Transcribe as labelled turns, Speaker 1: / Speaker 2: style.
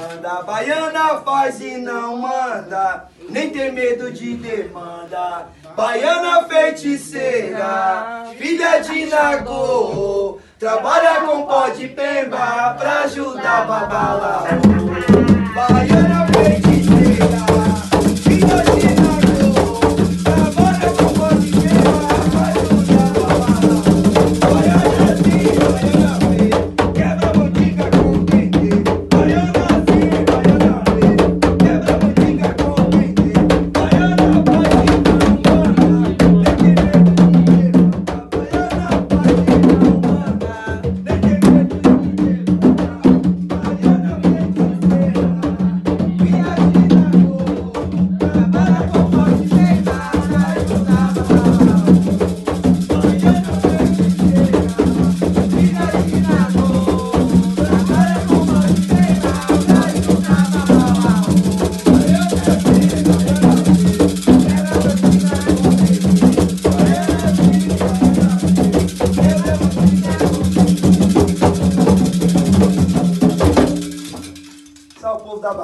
Speaker 1: manda. Baiana faz e não manda, nem tem medo de demanda. Baiana feiticeira, filha de Nagô, trabalha com pó de pemba pra ajudar a babalar. povo da